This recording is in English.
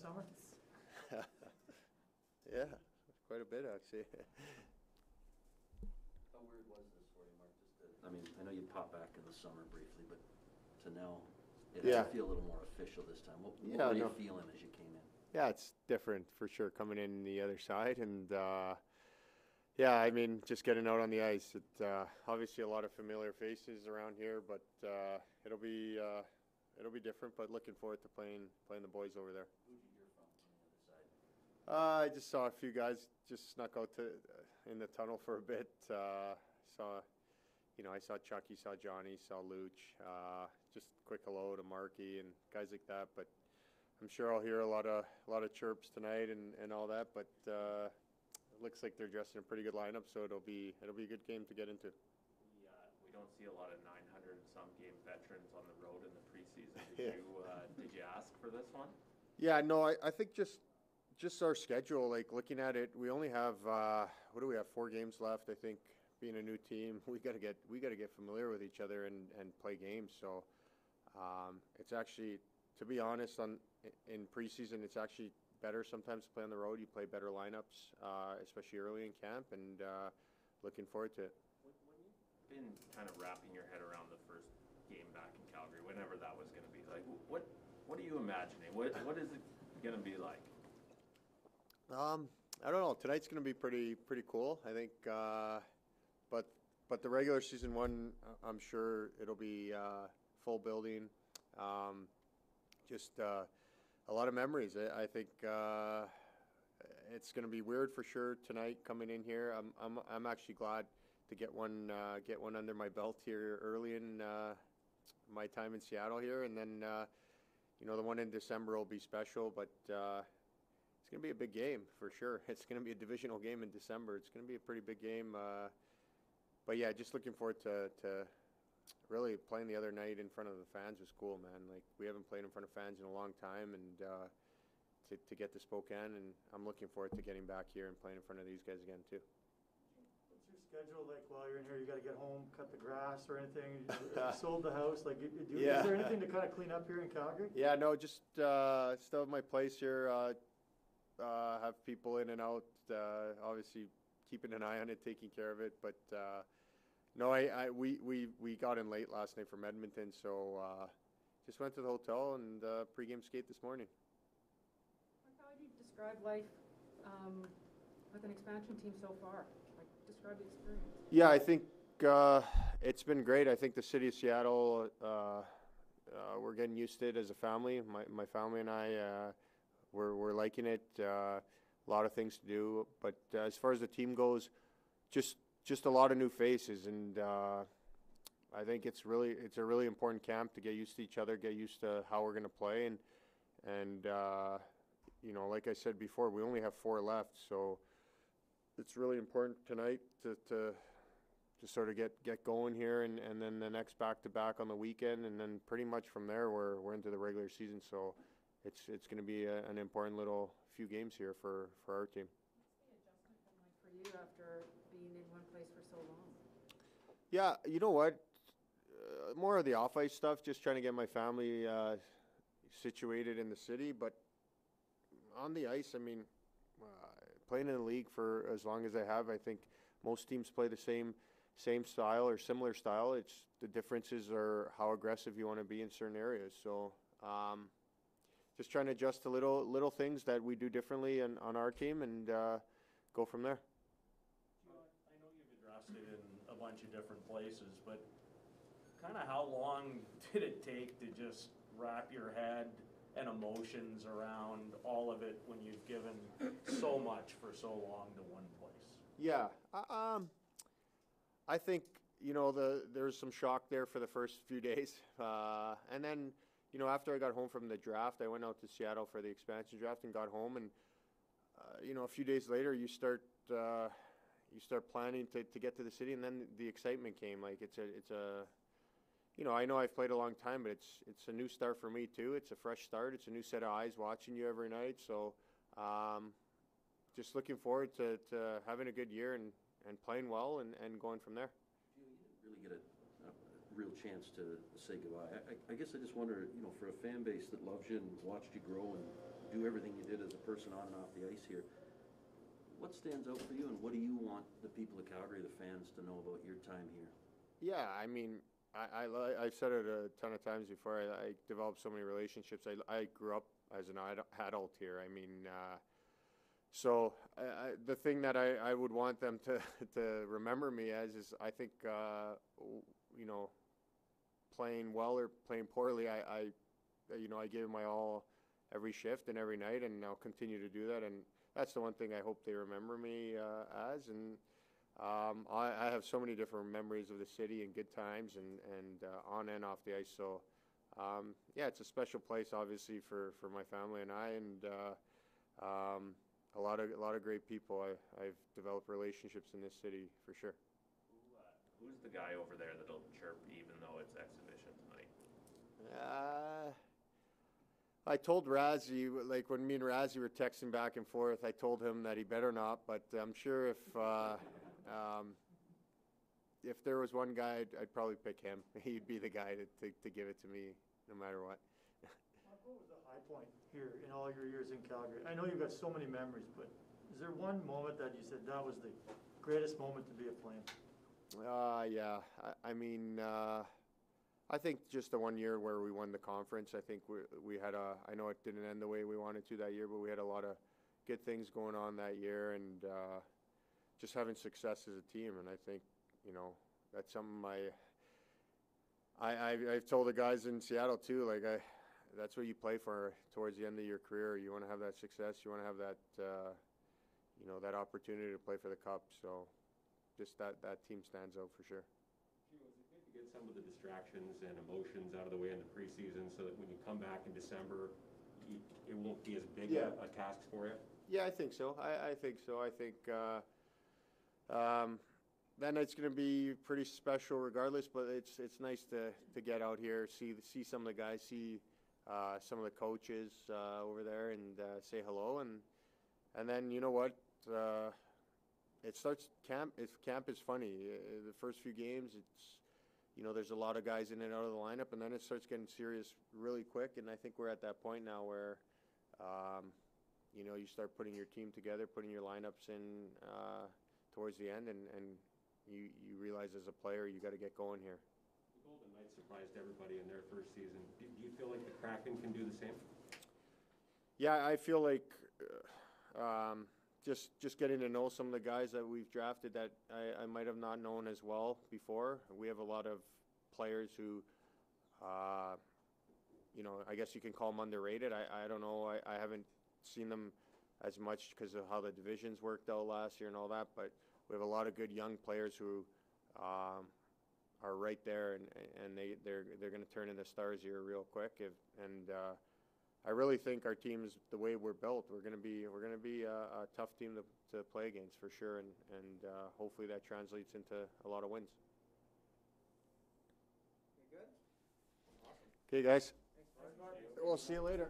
summer? Yeah, quite a bit actually. How weird was this for you, Mark? Just to, I mean, I know you popped back in the summer briefly, but to now, it Yeah. had feel a little more official this time. What, what Yeah, were you feeling as you came in? Yeah, it's different for sure coming in the other side, and uh, yeah, I mean, just getting out on the ice. It uh, obviously a lot of familiar faces around here, but uh, it'll be uh, it'll be different. But looking forward to playing playing the boys over there. Who'd you hear from on the other side? Uh, I just saw a few guys just snuck out to in the tunnel for a bit. Uh, saw, you know, I saw Chucky, saw Johnny, saw Looch. Uh, just quick hello to Marky and guys like that. But I'm sure I'll hear a lot of a lot of chirps tonight and, and all that. But uh, it looks like they're dressed in a pretty good lineup, so it'll be it'll be a good game to get into. We, uh, we don't see a lot of 900 some game veterans on the road in the preseason. Did Yeah. you, uh, did you ask for this one? Yeah, no, I, I think just just our schedule, like looking at it, we only have uh, what do we have? Four games left. I think being a new team, we got to get we got to get familiar with each other and, and play games. So um, it's actually, to be honest, on in preseason, it's actually better sometimes to play on the road. You play better lineups, uh, especially early in camp, and uh, looking forward to it. When, when you've been kind of wrapping your head around the first game back in Calgary, whenever that was going to be, like, what, what are you imagining? What, what is it going to be like? Um, I don't know. Tonight's going to be pretty pretty cool. I think, uh, but but the regular season one, uh, I'm sure it'll be uh, full building. Um, just uh, a lot of memories. I, I think uh, it's going to be weird for sure tonight coming in here. I'm I'm I'm actually glad to get one uh, get one under my belt here early in my time in Seattle here, and then you know the one in December will be special, but. It's going to be a big game for sure. It's going to be a divisional game in December. It's going to be a pretty big game. Uh, but yeah, just looking forward to, to really playing the other night in front of the fans was cool, man. Like we haven't played in front of fans in a long time, and uh, to to get to Spokane, and I'm looking forward to getting back here and playing in front of these guys again too. What's your schedule like while you're in here? You gotta get home, cut the grass or anything? Sold the house, like, do, Yeah. is there anything to kind of clean up here in Calgary? Yeah, no, just uh, still have my place here. Uh, uh, have people in and out. Uh, obviously, keeping an eye on it, taking care of it. But uh, no, I, I we, we we got in late last night from Edmonton, so uh, just went to the hotel and uh, pregame skate this morning. How would you describe life um, with an expansion team so far? Like, describe the experience. Yeah, I think uh, it's been great. I think the city of Seattle, uh, uh, we're getting used to it as a family. My my family and I, uh, we're we're liking it. Uh, a lot of things to do, but uh, as far as the team goes, just just a lot of new faces, and uh, I think it's really it's a really important camp to get used to each other, get used to how we're going to play, and and uh, you know, like I said before, we only have four left, so it's really important tonight to to to sort of get get going here, and and then the next back to back on the weekend, and then pretty much from there we're we're into the regular season, so it's it's going to be a, an important little few games here for for our team. What's the adjustment been like for you after being in one place for so long? Yeah, you know what? Uh, more of the off ice stuff, just trying to get my family uh, situated in the city. But on the ice, I mean, uh, playing in the league for as long as I have, I think most teams play the same same style or similar style. It's the differences are how aggressive you want to be in certain areas. So. Um, just trying to adjust to little little things that we do differently and on our team and uh, go from there. I know you've addressed it in a bunch of different places, but kind of how long did it take to just wrap your head and emotions around all of it when you've given so much for so long to one place? Yeah, uh, um, I think you know the there's some shock there for the first few days, uh, and then you know after I got home from the draft, I went out to Seattle for the expansion draft and got home, and uh, you know a few days later you start uh, you start planning to, to get to the city, and then the excitement came. Like it's a it's a you know I know I've played a long time, but it's it's a new start for me too. It's a fresh start. It's a new set of eyes watching you every night. So. Um, just looking forward to, to having a good year and, and playing well and, and going from there. You really get a real chance to say goodbye. I, I, guess I just wonder, you know, for a fan base that loves you and watched you grow and do everything you did as a person on and off the ice here. What stands out for you and what do you want the people of Calgary, the fans, to know about your time here? Yeah, I mean, I, I, I've said it a ton of times before. I, I developed so many relationships. I, I grew up as an adult here. I mean, uh, so I, I, the thing that I, I would want them to, to remember me as is I think, uh, you know, playing well or playing poorly, I, I, you know, I gave my all every shift and every night, and I'll continue to do that. And that's the one thing I hope they remember me uh, as. And um, I, I have so many different memories of the city and good times, and and uh, on and off the ice. So, um, yeah, it's a special place, obviously, for, for my family and I, and uh, um, a lot of a lot of great people. I, I've developed relationships in this city for sure. Who, Who's the guy over there that'll chirp even though it's exhibition tonight? Uh, I told Razzie, like when me and Razzie were texting back and forth, I told him that he better not, but I'm sure if, uh, um, if there was one guy, I'd, I'd probably pick him. He'd be the guy to, to, to give it to me, no matter what. What was the high point here in all your years in Calgary? I know you've got so many memories, but is there one moment that you said that was the greatest moment to be a Flame? Uh, yeah, I, I mean, uh, I think just the one year where we won the conference, I think we, we had a, I know it didn't end the way we wanted to that year, but we had a lot of good things going on that year and, uh, just having success as a team. And I think, you know, that's something I, I, I, I've told the guys in Seattle too, like I, that's what you play for towards the end of your career. You want to have that success. You want to have that, uh, you know, that opportunity to play for the cup. So just that, that team stands out for sure. Was it good to get some of the distractions and emotions out of the way in the preseason so that when you come back in December, you, it won't be as big a, Yeah. a task for you? Yeah, I think so. I, I think so. I think uh, um, that night's going to be pretty special, regardless. But it's it's nice to, to get out here, see see some of the guys, see uh, some of the coaches uh, over there, and uh, say hello. And and then you know what? It starts camp. It's camp is funny. Uh, the first few games, it's you know there's a lot of guys in and out of the lineup, and then it starts getting serious really quick. And I think we're at that point now where. Um, you know, you start putting your team together, putting your lineups in uh, towards the end, and, and you, you realize as a player you got to get going here. The Golden Knights surprised everybody in their first season. Do, do you feel like the Kraken can do the same? Yeah, I feel like uh, um, just just getting to know some of the guys that we've drafted that I, I might have not known as well before. We have a lot of players who, uh, you know, I guess you can call them underrated. I, I don't know. I, I haven't seen them as much because of how the divisions worked out last year and all that. But we have a lot of good young players who um, are right there, and and they they're they're going to turn into stars here real quick. If and uh, I really think our team's the way we're built. We're going to be we're going to be a, a tough team to, to play against for sure, and and uh, hopefully that translates into a lot of wins. Okay, guys. We'll see you later.